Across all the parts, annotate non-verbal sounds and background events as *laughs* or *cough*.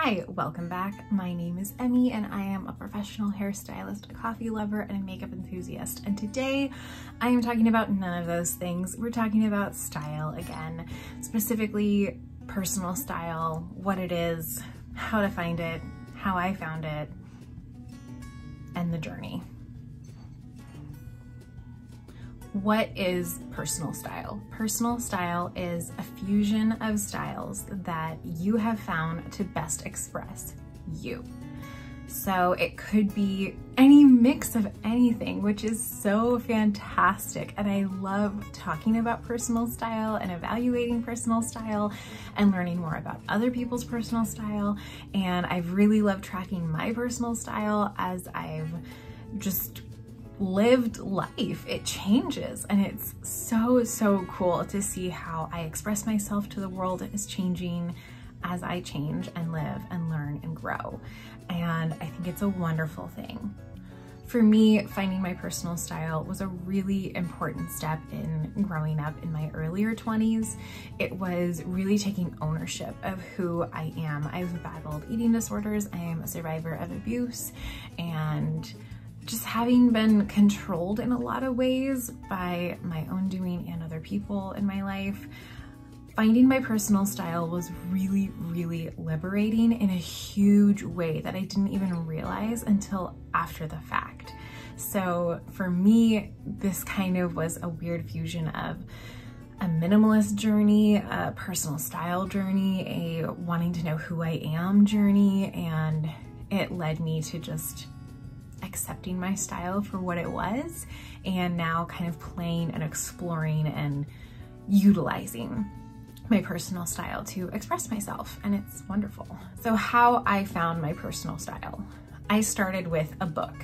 Hi, welcome back. My name is Emmy and I am a professional hairstylist, a coffee lover, and a makeup enthusiast. And today I am talking about none of those things. We're talking about style again, specifically personal style, what it is, how to find it, how I found it, and the journey. What is personal style? Personal style is a fusion of styles that you have found to best express you. So it could be any mix of anything, which is so fantastic. And I love talking about personal style and evaluating personal style and learning more about other people's personal style. And I've really loved tracking my personal style as I've just lived life. It changes and it's so, so cool to see how I express myself to the world is changing as I change and live and learn and grow. And I think it's a wonderful thing. For me, finding my personal style was a really important step in growing up in my earlier 20s. It was really taking ownership of who I am. I've battled eating disorders. I am a survivor of abuse and just having been controlled in a lot of ways by my own doing and other people in my life, finding my personal style was really, really liberating in a huge way that I didn't even realize until after the fact. So for me, this kind of was a weird fusion of a minimalist journey, a personal style journey, a wanting to know who I am journey, and it led me to just accepting my style for what it was and now kind of playing and exploring and utilizing my personal style to express myself and it's wonderful. So how I found my personal style. I started with a book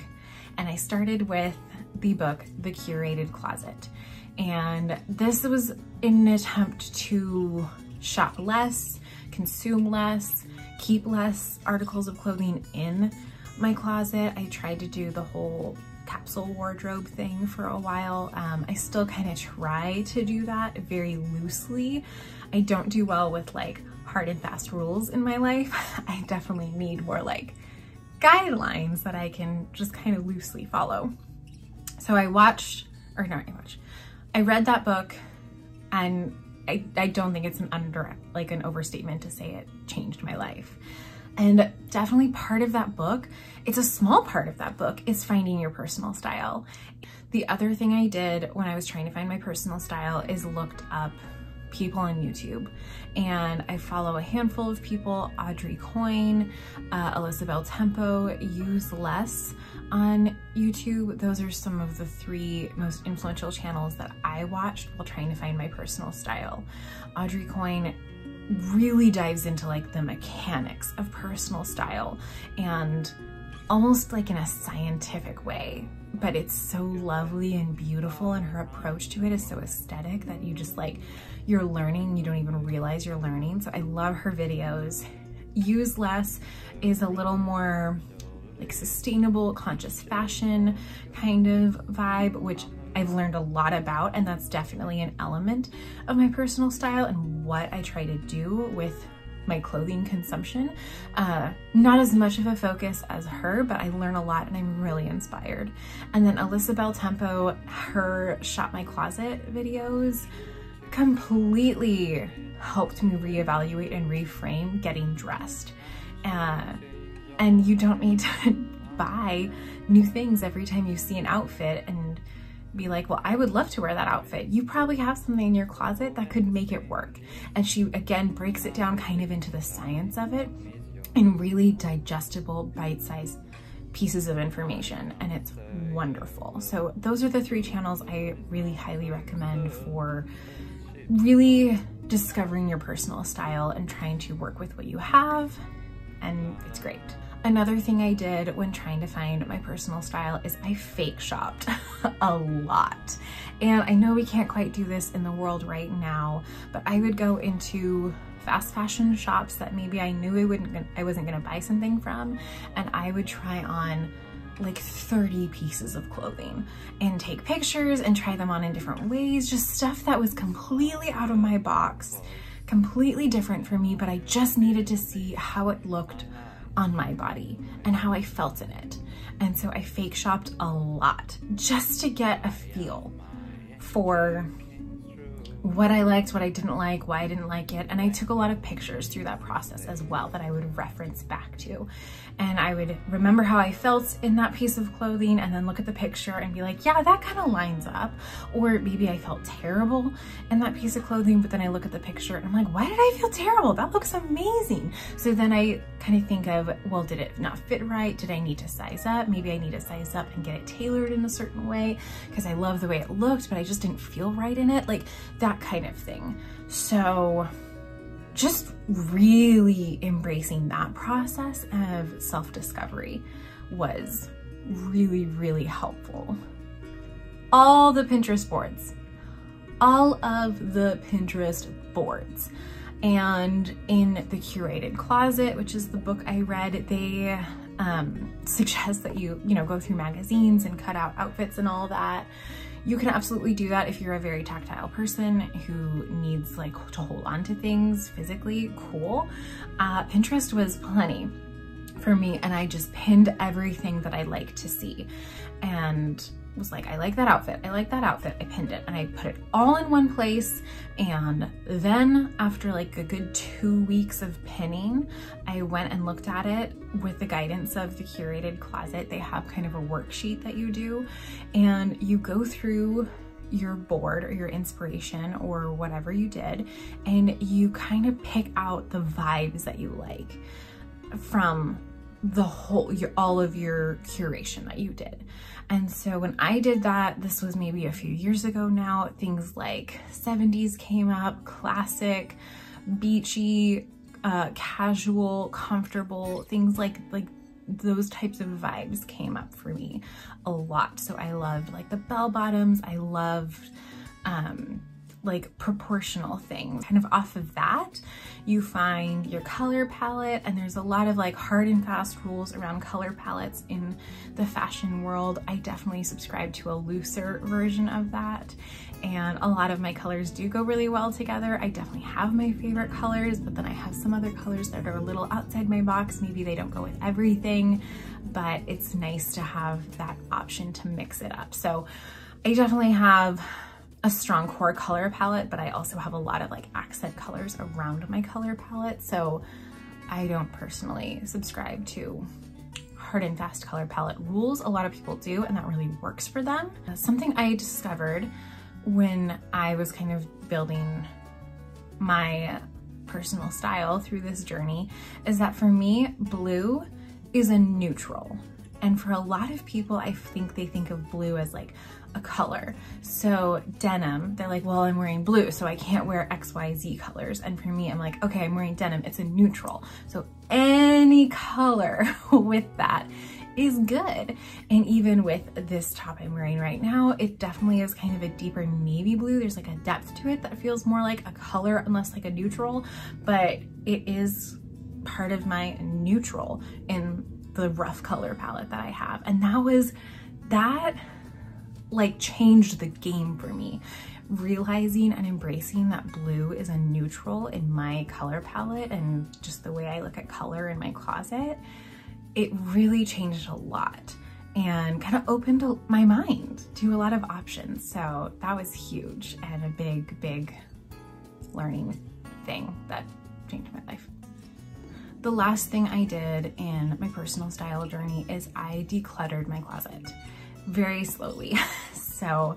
and I started with the book, The Curated Closet. And this was in an attempt to shop less, consume less, keep less articles of clothing in my closet. I tried to do the whole capsule wardrobe thing for a while. Um, I still kind of try to do that very loosely. I don't do well with like hard and fast rules in my life. *laughs* I definitely need more like guidelines that I can just kind of loosely follow. So I watched, or not I watched, I read that book and I, I don't think it's an under, like an overstatement to say it changed my life. And definitely part of that book, it's a small part of that book, is finding your personal style. The other thing I did when I was trying to find my personal style is looked up people on YouTube. And I follow a handful of people, Audrey Coyne, uh, Tempo, UseLess on YouTube. Those are some of the three most influential channels that I watched while trying to find my personal style. Audrey Coyne really dives into like the mechanics of personal style and almost like in a scientific way. But it's so lovely and beautiful and her approach to it is so aesthetic that you just like you're learning you don't even realize you're learning. So I love her videos. UseLess is a little more like sustainable conscious fashion kind of vibe which I've learned a lot about and that's definitely an element of my personal style and what I try to do with my clothing consumption. Uh, not as much of a focus as her, but I learn a lot and I'm really inspired. And then Alyssa BelTempo, her Shop My Closet videos completely helped me reevaluate and reframe getting dressed. Uh, and you don't need to *laughs* buy new things every time you see an outfit and be like, well, I would love to wear that outfit. You probably have something in your closet that could make it work. And she, again, breaks it down kind of into the science of it in really digestible, bite-sized pieces of information and it's wonderful. So those are the three channels I really highly recommend for really discovering your personal style and trying to work with what you have and it's great. Another thing I did when trying to find my personal style is I fake shopped *laughs* a lot. And I know we can't quite do this in the world right now, but I would go into fast fashion shops that maybe I knew I wouldn't I wasn't gonna buy something from and I would try on like 30 pieces of clothing and take pictures and try them on in different ways, just stuff that was completely out of my box completely different for me, but I just needed to see how it looked on my body and how I felt in it. And so I fake shopped a lot just to get a feel for what I liked, what I didn't like, why I didn't like it. And I took a lot of pictures through that process as well that I would reference back to. And I would remember how I felt in that piece of clothing and then look at the picture and be like, yeah, that kind of lines up. Or maybe I felt terrible in that piece of clothing, but then I look at the picture and I'm like, why did I feel terrible? That looks amazing. So then I kind of think of, well, did it not fit right? Did I need to size up? Maybe I need to size up and get it tailored in a certain way because I love the way it looked, but I just didn't feel right in it. Like that kind of thing. So just really embracing that process of self-discovery was really, really helpful. All the Pinterest boards, all of the Pinterest boards. And in the curated closet, which is the book I read, they um, suggest that you, you know, go through magazines and cut out outfits and all that. You can absolutely do that if you're a very tactile person who needs like to hold on to things physically, cool. Uh, Pinterest was plenty for me and I just pinned everything that I like to see. And was like, I like that outfit. I like that outfit. I pinned it and I put it all in one place. And then after like a good two weeks of pinning, I went and looked at it with the guidance of the curated closet. They have kind of a worksheet that you do and you go through your board or your inspiration or whatever you did and you kind of pick out the vibes that you like from the whole your all of your curation that you did and so when I did that, this was maybe a few years ago now, things like 70s came up, classic, beachy, uh, casual, comfortable, things like, like those types of vibes came up for me a lot. So I loved like the bell bottoms. I loved, um, like proportional things. Kind of off of that, you find your color palette and there's a lot of like hard and fast rules around color palettes in the fashion world. I definitely subscribe to a looser version of that and a lot of my colors do go really well together. I definitely have my favorite colors, but then I have some other colors that are a little outside my box. Maybe they don't go with everything, but it's nice to have that option to mix it up. So I definitely have a strong core color palette, but I also have a lot of like accent colors around my color palette. So I don't personally subscribe to hard and fast color palette rules. A lot of people do, and that really works for them. Something I discovered when I was kind of building my personal style through this journey is that for me, blue is a neutral. And for a lot of people, I think they think of blue as like a color. So denim, they're like, well, I'm wearing blue, so I can't wear XYZ colors. And for me, I'm like, okay, I'm wearing denim, it's a neutral. So any color *laughs* with that is good. And even with this top I'm wearing right now, it definitely is kind of a deeper navy blue. There's like a depth to it that feels more like a color unless like a neutral, but it is part of my neutral in the rough color palette that I have. And that was, that like changed the game for me. Realizing and embracing that blue is a neutral in my color palette and just the way I look at color in my closet, it really changed a lot and kind of opened my mind to a lot of options. So that was huge and a big, big learning thing that changed my life. The last thing I did in my personal style journey is I decluttered my closet very slowly. *laughs* so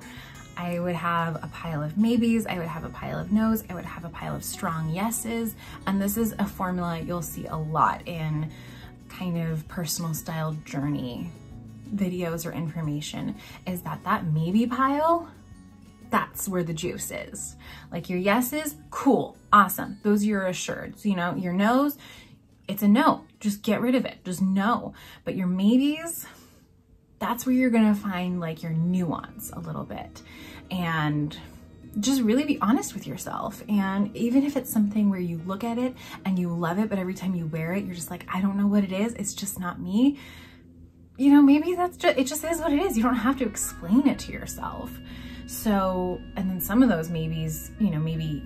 I would have a pile of maybes, I would have a pile of no's, I would have a pile of strong yeses. And this is a formula you'll see a lot in kind of personal style journey videos or information is that that maybe pile, that's where the juice is. Like your yeses, cool, awesome. Those are your assured. So, you know, your no's, it's a no. Just get rid of it. Just no. But your maybes, that's where you're gonna find like your nuance a little bit and just really be honest with yourself. And even if it's something where you look at it and you love it, but every time you wear it, you're just like, I don't know what it is. It's just not me. You know, maybe that's just, it just is what it is. You don't have to explain it to yourself. So, and then some of those maybes, you know, maybe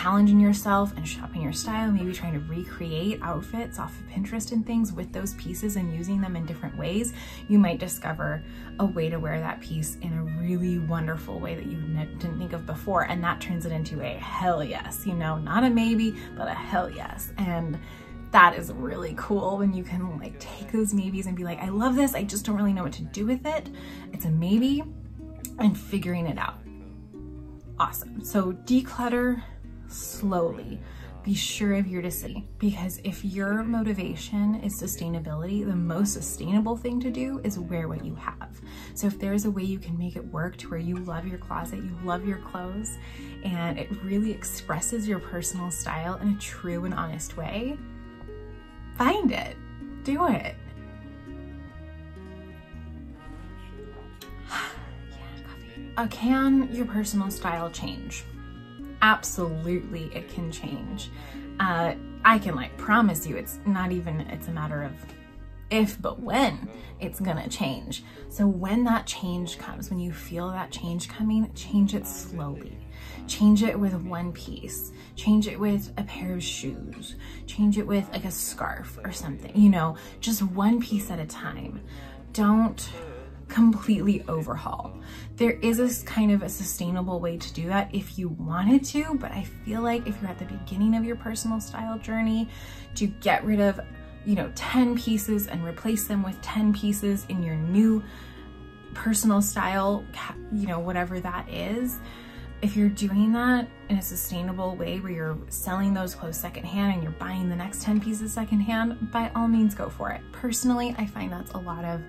challenging yourself and shopping your style, maybe trying to recreate outfits off of Pinterest and things with those pieces and using them in different ways, you might discover a way to wear that piece in a really wonderful way that you didn't think of before. And that turns it into a hell yes, you know, not a maybe, but a hell yes. And that is really cool when you can like take those maybes and be like, I love this, I just don't really know what to do with it. It's a maybe and figuring it out. Awesome. So declutter slowly. Be sure of your decision because if your motivation is sustainability, the most sustainable thing to do is wear what you have. So if there's a way you can make it work to where you love your closet, you love your clothes, and it really expresses your personal style in a true and honest way, find it, do it. *sighs* yeah, coffee. Uh, can your personal style change? Absolutely, it can change. Uh, I can like promise you it's not even, it's a matter of if, but when it's gonna change. So when that change comes, when you feel that change coming, change it slowly. Change it with one piece. Change it with a pair of shoes. Change it with like a scarf or something, you know, just one piece at a time. Don't completely overhaul. There is a kind of a sustainable way to do that if you wanted to, but I feel like if you're at the beginning of your personal style journey, to get rid of, you know, 10 pieces and replace them with 10 pieces in your new personal style, you know, whatever that is, if you're doing that in a sustainable way where you're selling those clothes secondhand and you're buying the next 10 pieces secondhand, by all means go for it. Personally, I find that's a lot of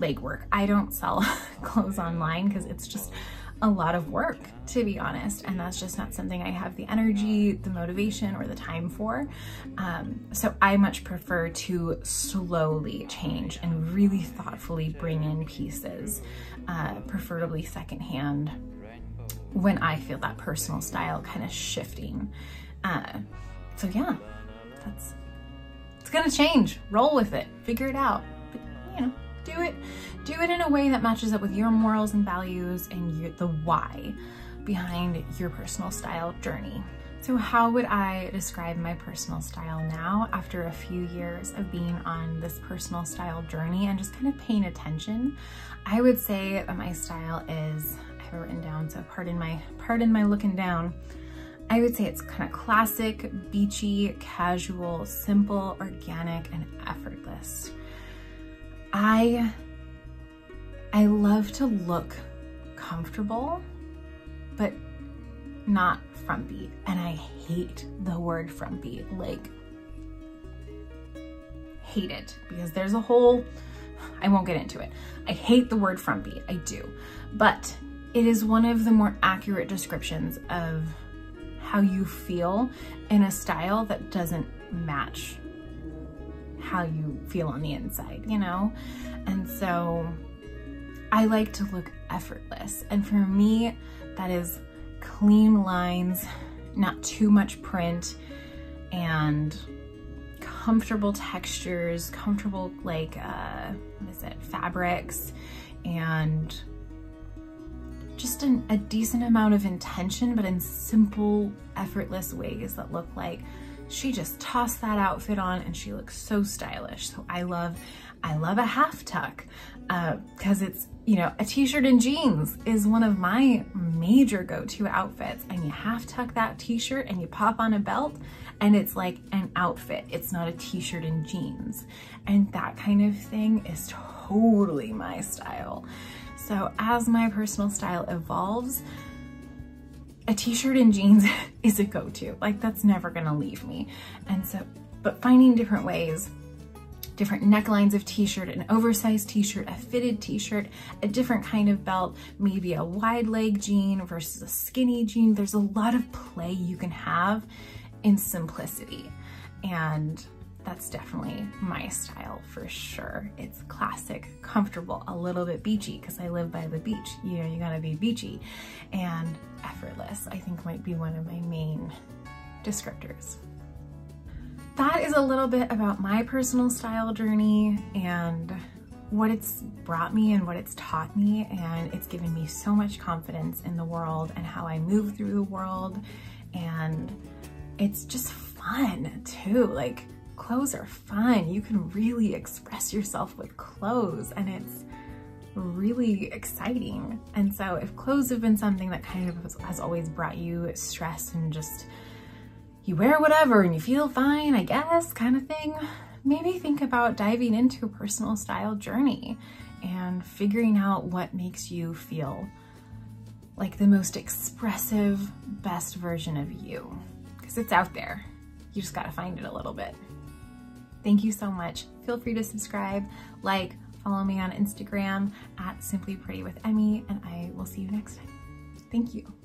legwork. I don't sell *laughs* clothes online because it's just a lot of work, to be honest. And that's just not something I have the energy, the motivation, or the time for. Um, so I much prefer to slowly change and really thoughtfully bring in pieces, uh, preferably secondhand when I feel that personal style kind of shifting. Uh, so yeah, that's, it's gonna change. Roll with it, figure it out. But, you know, do it, do it in a way that matches up with your morals and values and your, the why behind your personal style journey. So how would I describe my personal style now after a few years of being on this personal style journey and just kind of paying attention? I would say that my style is written down, so pardon my, pardon my looking down. I would say it's kind of classic, beachy, casual, simple, organic, and effortless. I, I love to look comfortable, but not frumpy. And I hate the word frumpy, like hate it because there's a whole, I won't get into it. I hate the word frumpy, I do. But it is one of the more accurate descriptions of how you feel in a style that doesn't match how you feel on the inside, you know? And so I like to look effortless. And for me, that is clean lines, not too much print, and comfortable textures, comfortable like, uh, what is it, fabrics, and just an, a decent amount of intention, but in simple, effortless ways that look like she just tossed that outfit on and she looks so stylish. So I love, I love a half tuck because uh, it's, you know, a t-shirt and jeans is one of my major go-to outfits and you half tuck that t-shirt and you pop on a belt and it's like an outfit. It's not a t-shirt and jeans. And that kind of thing is totally my style. So as my personal style evolves, a t-shirt and jeans *laughs* is a go-to. Like that's never gonna leave me. And so, but finding different ways, different necklines of t-shirt, an oversized t-shirt, a fitted t-shirt, a different kind of belt, maybe a wide leg jean versus a skinny jean. There's a lot of play you can have in simplicity. And that's definitely my style for sure. It's classic, comfortable, a little bit beachy because I live by the beach. You know, you gotta be beachy and effortless, I think might be one of my main descriptors. That is a little bit about my personal style journey and what it's brought me and what it's taught me and it's given me so much confidence in the world and how I move through the world and it's just fun too. Like clothes are fun. You can really express yourself with clothes and it's really exciting. And so if clothes have been something that kind of has always brought you stress and just you wear whatever and you feel fine, I guess, kind of thing, maybe think about diving into a personal style journey and figuring out what makes you feel like the most expressive, best version of you. Because it's out there. You just gotta find it a little bit. Thank you so much. Feel free to subscribe, like, follow me on Instagram at Simply Pretty with Emmy, and I will see you next time. Thank you.